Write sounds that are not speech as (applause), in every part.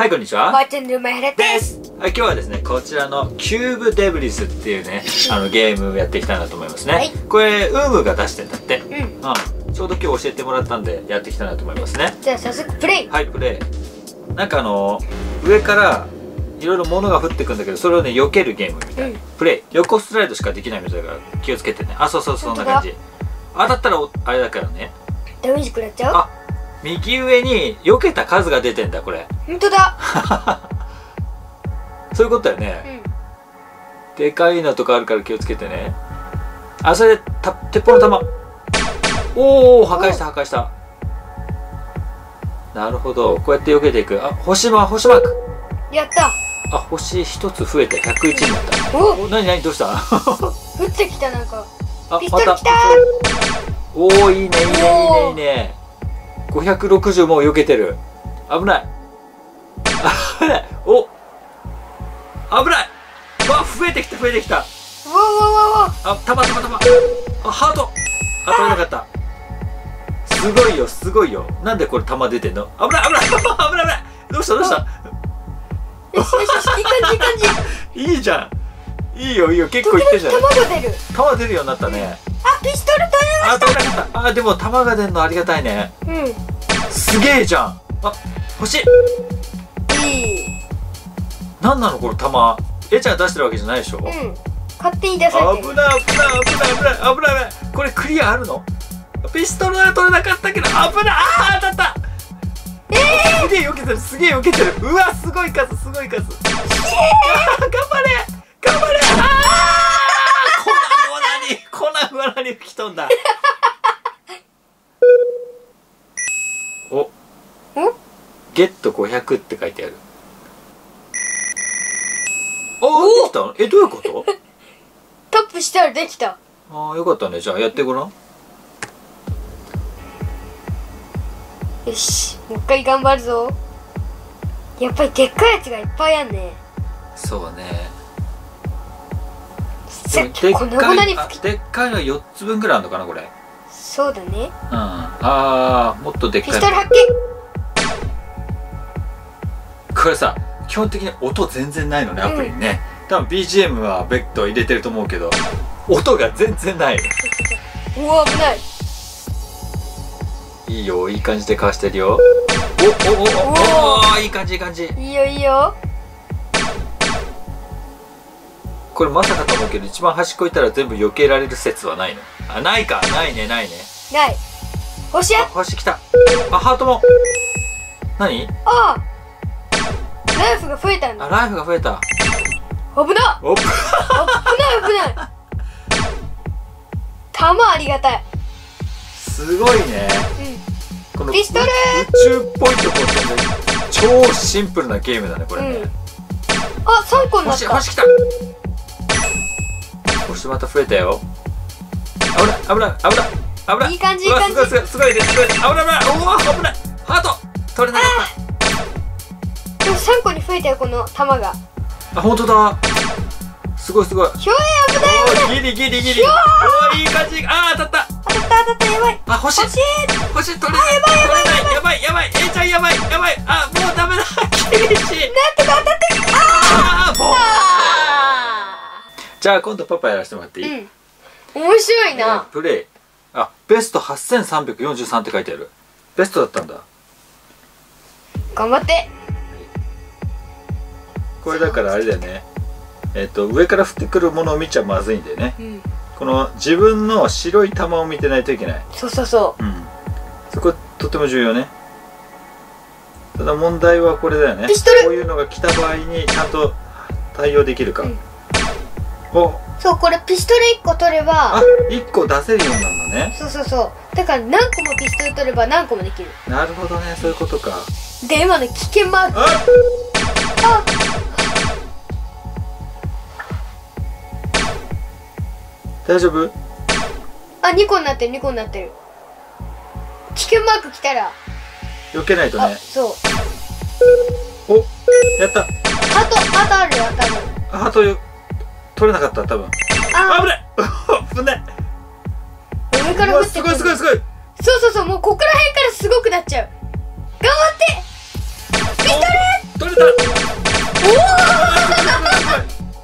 はいこんにちは。バーテンドゥマヘレです。はい今日はですねこちらの Cube Debris っていうねあのゲームをやっていきたいなと思いますね、はい。これ UUUM が出してんだって。うん。うん。ちょうど今日教えてもらったんでやっていきたいなと思いますね。じゃあ早速プレイ。はいプレイ。なんかあの上からいろいろ物が降ってくんだけどそれをね避けるゲームみたいな、うん。プレイ。横スライドしかできないみたいだから気をつけてね。あそうそうそんな感じ。当たったらおあれだからね。ダメージ食らっちゃう？あ右上に避けた数が出てんだこれ。本当だ。(laughs) そういうことだようね、ん。でかいのとかあるから気をつけてね。あそれでた鉄砲の弾。おお破壊した破壊した。なるほど。こうやって避けていく。あ星マ星マーク。やった。あ星一つ増えて101になった。おお何何どうした？降ってきたなんか。あピストル来たおおいいねいいねいいねいいね560もう避けてる。危ない。危ない。お。危ない。わ増えてきた増えてきた。わわわわわ。あたまたまたまあハート。当たらなかった。すごいよすごいよ。なんでこれ弾出てんの？危ない危ない。(laughs) 危ない危ない。どうしたどうした？よしよしいい感じいい感じ。(laughs) いいじゃん。いいよいいよ。結構いってんじゃん時々弾が出る。弾出るようになったね。あピストルあ取れなかった。あでも弾が出るのありがたいね。取れるすげえじゃん。あ欲しい。うんいいなんなのこの弾えちゃんが出してるわけじゃないでしょ、うん。勝手に出されてる危ない危ない危ない危ない危ない。危ないこれクリアあるの？ピストルは取れなかったけど危ない。あー当たった。えー、すげえ避けてる。すげえ避けてる。うわすごい数すごい数、頑張れ。頑張れ。あー粉々に粉々に吹き飛んだおおゲット500って書いてある。おおできた？のえどういうこと？(laughs) タップしたらできた。ああよかったね。じゃあやってごらん。よし。もう一回頑張るぞ。やっぱりでっかいやつがいっぱいあんね。そうね。さっき粉々に吹きでっかいの4つ分ぐらいあるのかなこれ。うんそうだね。ああもっとでっかいの。ピストル発これさ基本的に音全然ないのねアプリにね、多分 BGM は別途入れてると思うけど (laughs) 音が全然ない。見うわ危ない。いいよいい感じでかわしてるよ。おおおおおおいい感じいい感じいいよいいよこれまさかと思うけど一番端っこ行ったら全部避けられる説はないのあないかないねないねない星星来たあハートも何ああライフが増えたんだ。あライフが増えた。危な危ない危ない。弾ありがたい。すごいね、うん、このピストル。宇宙っぽいところって超シンプルなゲームだねこれね、うん、あ三3個になった。星来た。星また増えたよ。危ない危ない危ない危ない。いい感じいい感じ。すごいすごいすごい危ない危ない危ない。危ない。ハート。取れなかった。三個に増えたよこの玉が。あ本当だ。すごいすごい。ひょえ危ない危ない。ギリギリギリ。おいい感じ。あ当たった。当たった当たったやばい。あ欲しい欲しい。取れないやばいやばい。やばいやばい。えー、ちゃんやばいやばい。あもうダメだ。厳しい。なんとか当たってああボンじゃあ今度パパやらせてもらっていい、うん、面白いな、プレイ。あベスト八千三百四十三って書いてある。ベストだったんだ。頑張って。これだからあれだよね。えっ、と上から降ってくるものを見ちゃまずいんだよね。うん。この自分の白い玉を見てないといけない。そうそうそう。ん。そことても重要ね。ただ問題はこれだよね。ピストル。こういうのが来た場合にちゃんと対応できるか、うん。お。うそうこれピストル1個取れば。あ一1個出せるようになるのね。そうそうそう。だから何個もピストル取れば何個もできる。なるほどね。そういうことか。で今の危険マークああ大丈夫？あ2個になってる2個になってる。危険マーク来たら。避けないとね。あそう。おやった。あとあとあるよ多分。あハートよ取れなかった多分。あ危ない。(laughs) 危ない。上から降ってくる。ごいすごいすごい。そうそうそうもうここら辺からすごくなっちゃう。頑張って。取れ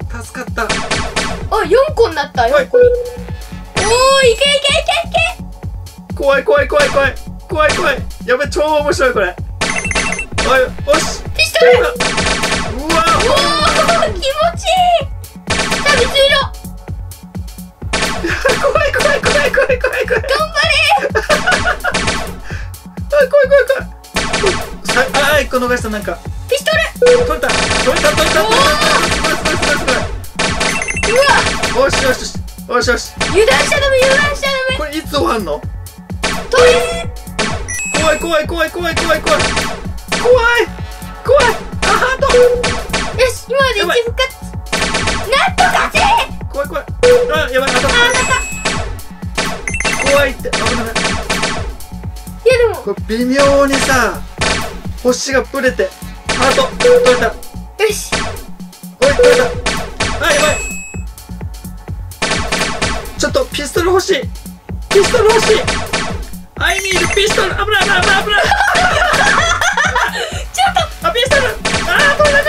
た。た助かった。あ4個になった怖い。4個におおいけいけいけいけ。怖い怖い怖い怖い。怖い怖い。やべ超面白いこれ。おいよし。ピストル。うわ。おお気持ちいい。さあ水色。(laughs) 怖い怖い怖い怖い怖い怖い。頑張 (laughs) あ怖い怖い怖い。さああ一個逃したなんか。れピスト取れた。取れた取れた。取れたよしよし油断しちゃダメ油断しちゃダメ。これいつ終わんの？とりあえず怖い怖い怖い怖い怖い怖い。怖い。怖い。あハート。よし今まで一復活なんとかせ怖い怖い。あやばい当たった怖いって危ないいやでも。これ微妙にさ星がブレてハート。取れた。よし。おい取れたとピストル欲しい。ピストル欲しい。I need ピストル。危ない危ない危ない (laughs) ちょっと。あピストル。あー取れ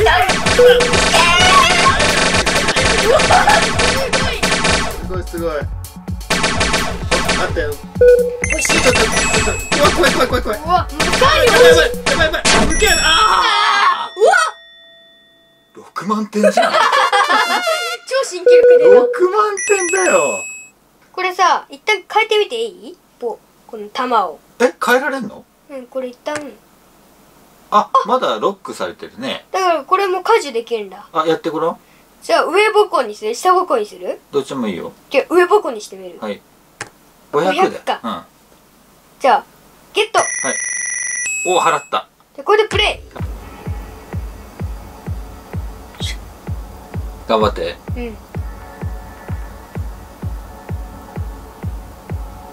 すごい。すごいすごい。待って。よ欲しいちょっとちょっとうわ怖い怖い怖い怖いうわ向かいやばいやばいやばいやばい向けああーうわあ6万点じゃん超新記録出た万点だよこれさ一旦変えて。みて。いいこの玉をえ変えられんのうんこれ一旦あまだロックされてるね。だからこれも解除できるんだ。あやってごらん。じゃあ上ボコにする？下ボコにする？どっちもいいよ。じゃあ上ボコにしてみる、はい。500で。500か。うん。はいじゃあゲット。おお払った。じゃあこれでプレ頑張って。イうん。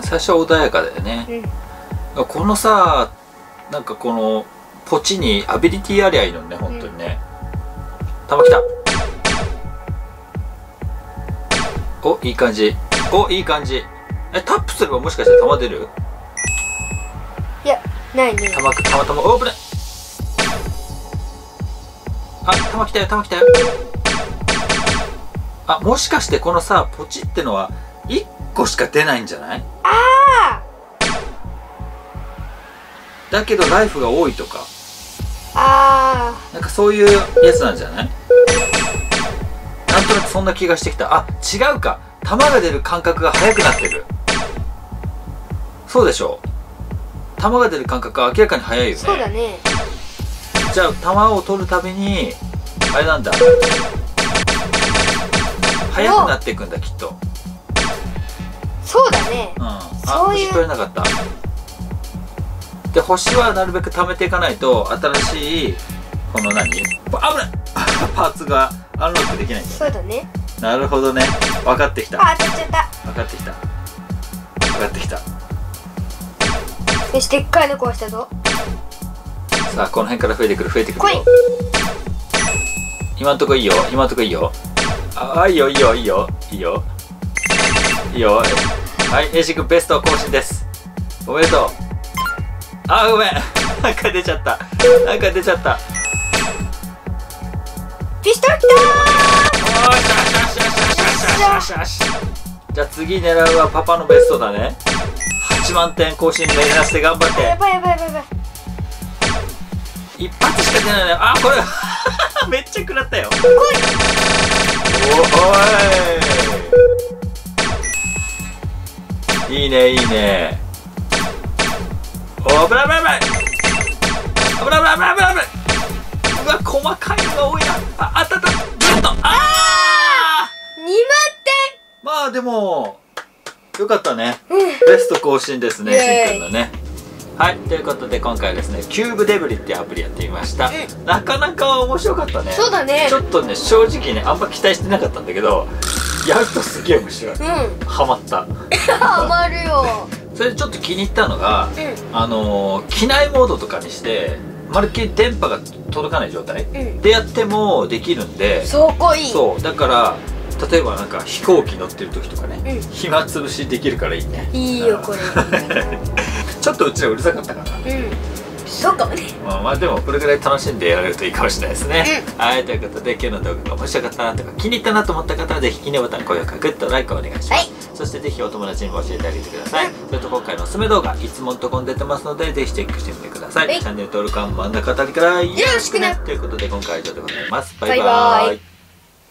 最初は穏やかだよね。うん。このさなんかこのポチにアビリティありゃいいのね本当にね、玉来たおいい感じ。おいい感じ。えタップすればもしかして玉出る？いやないね。玉く玉玉オープンあ玉来たよ玉来たよ。あもしかしてこのさポチってのは1個しか出ないんじゃない？あだけどライフが多いとかああなんかそういうやつなんじゃない？なんとなくそんな気がしてきた。あ違うか。弾が出る感覚が速くなってる。そうでしょう。弾が出る感覚が明らかに速いよね。そうだね。じゃあ弾を取るたびにあれなんだ。速くなっていくんだきっと。そうだね。うん。あそういう星取れなかったで星はなるべく貯めていかないと新しいこの何？パ危ない！(laughs) パーツがアンロックできないんだそうだね。なるほどね。分かってきた。あ当たっちゃった。分かってきた。分かってきた。よしでっかいの壊したぞ。さあこの辺から増えてくる増えてくるよ。今んとこいいよ。今んとこいいよ。ああいいよいいよいいよ。いいよ。いいよ。はいエイジ君ベスト更新です。おめでとうあごめん。(laughs) なんか出ちゃった。なんか出ちゃった。ピストルきおーしよしよしよしよしよしよしじゃあ次狙うはパパのベストだね。8万点更新目指して頑張って。やばいやばいやばいやばい一発しか出ないね。あこれ (laughs) めっちゃ食らったよ。おい。いいねいいね。危ない危ない危ない。危ない危ない危ない危ない。うわ細かいのが多いな。ああったあった。ブッとああ2万点まあでもよかったね、ベスト更新ですねしんくんのね。はいということで今回ですねキューブデブリっていうアプリやってみました、なかなか面白かったね。そうだね。ちょっとね正直ねあんま期待してなかったんだけどやるとすげえ面白い、うん、ハマった。(laughs) ハマるよ。それでちょっと気に入ったのがうあのー機内モードとかにしてまるっきり電波が届かない状態うん。でやってもできるんでそこいい。そう。だから例えばなんか飛行機乗ってる時とかね、うん。暇つぶしできるからいいね。いいよこれ。(laughs) ちょっとうちらうるさかったかな。うん。そうかもね。まあまあでもこれぐらい楽しんでやれるといいかもしれないですね、はいということで今日の動画が面白かったなとか気に入ったなと思った方はぜひいいねボタン高評価グッドライクお願いします、はいそしてぜひお友達にも教えてあげてください、うんそれと今回のおすすめ動画いつものとこに出てますのでぜひチェックしてみてください、はい。チャンネル登録は真ん中あたりからよろしくね。ということで今回は以上でございます。バイババイバイイ